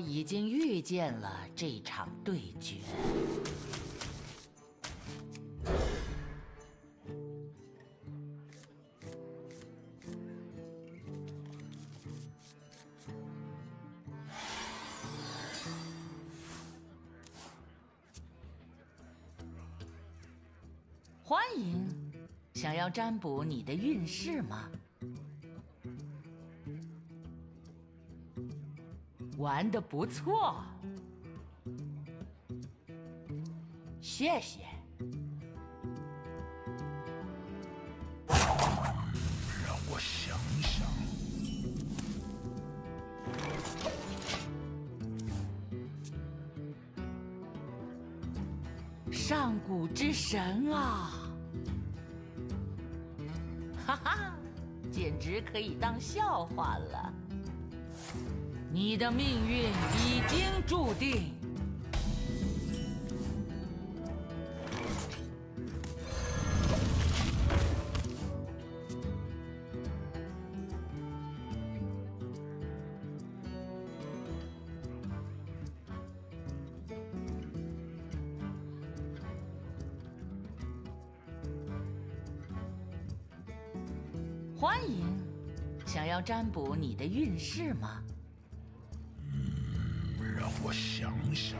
已经预见了这场对决。欢迎，想要占卜你的运势吗？玩的不错，谢谢。让我想想，上古之神啊！哈哈，简直可以当笑话了。你的命运已经注定。欢迎，想要占卜你的运势吗？我想想，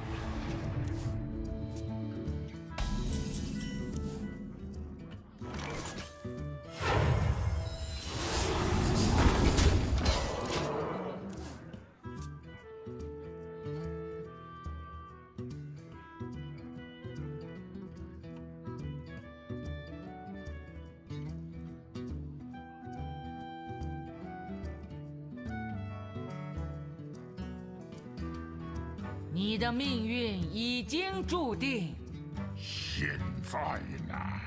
你的命运已经注定。现在呢？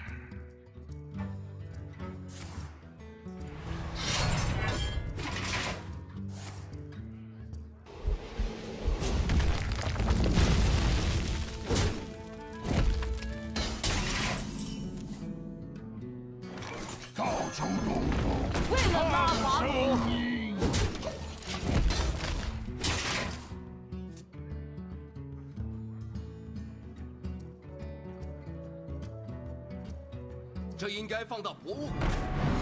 这应该放到博物馆。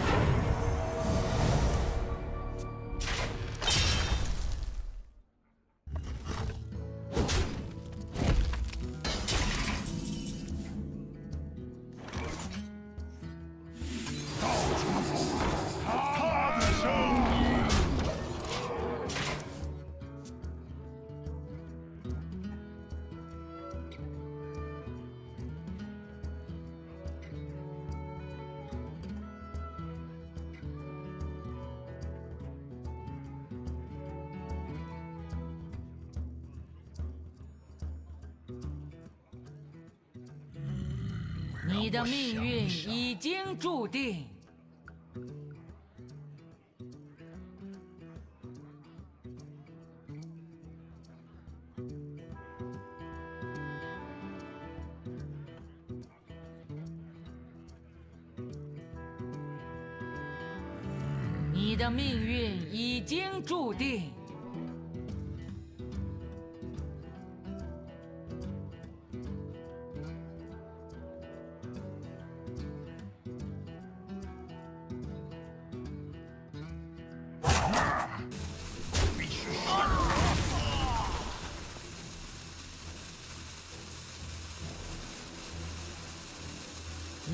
你的命运已经注定。你的命运已经注定。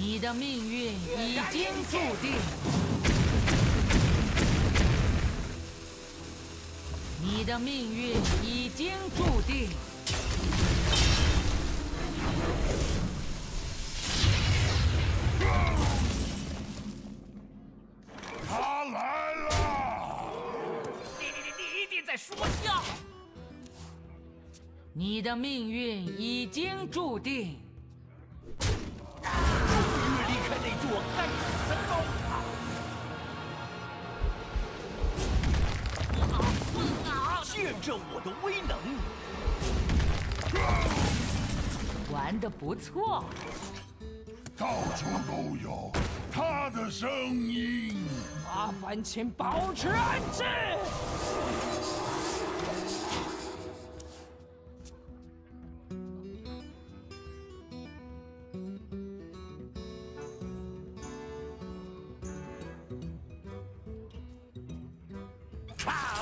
你的命运已经注定。你的命运已经注定。他来了。你你你你一定在说笑！你的命运已经注定。这我的威能。玩的不错。到处都有他的声音。麻烦请保持安静。啊。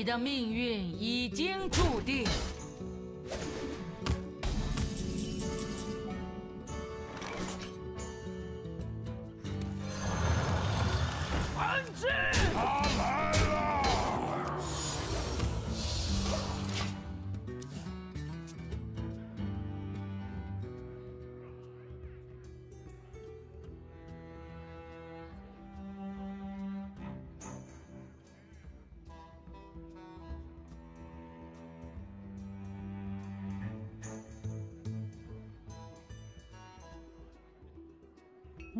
你的命运已经注定。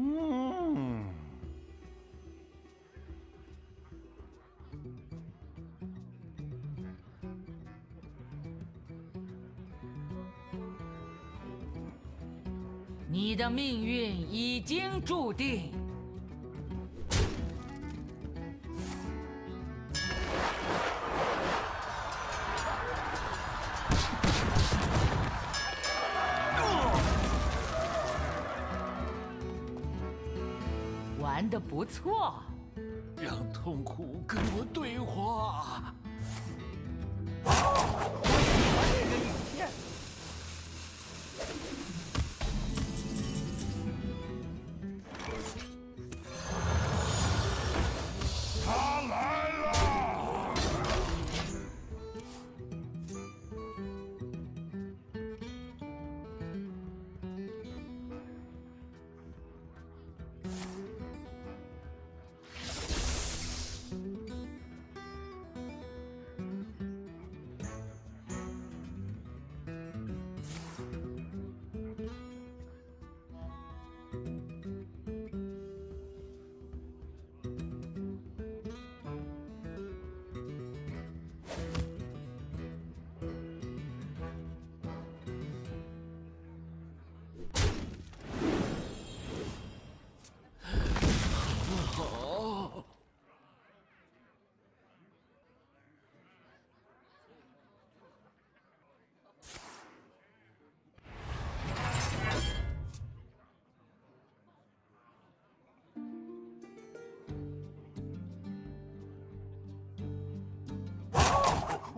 嗯。你的命运已经注定。玩的不错，让痛苦跟我对话。这个影片。好。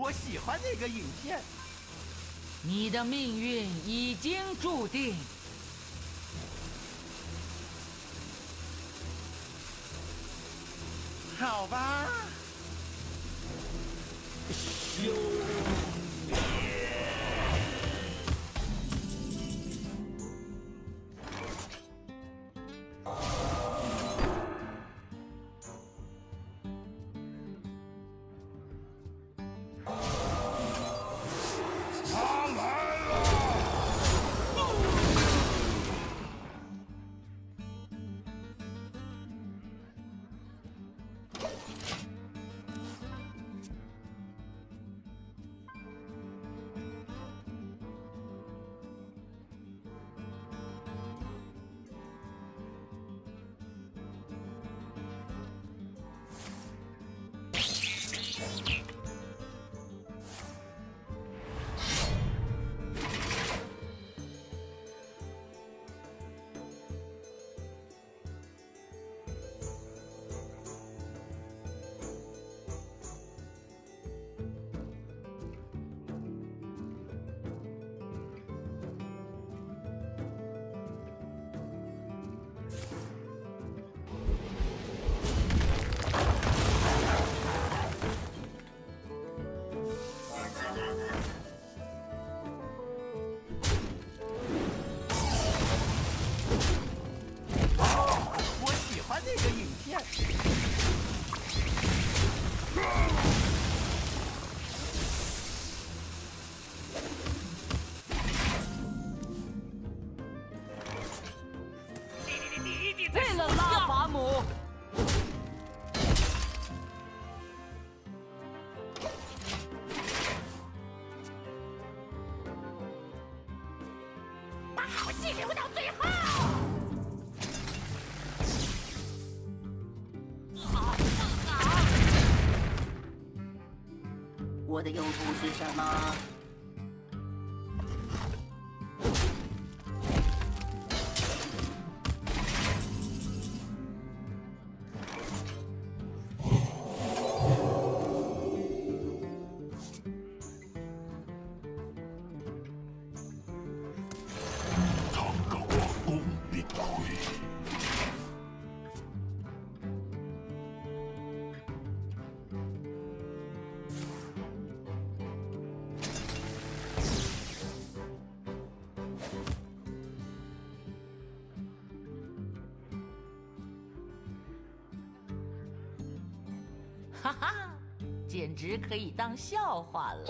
我喜欢那个影片。你的命运已经注定。好吧。休 我喜欢那个影片。为了拉法姆，把好戏留到最后。的用途是什么？哈，简直可以当笑话了。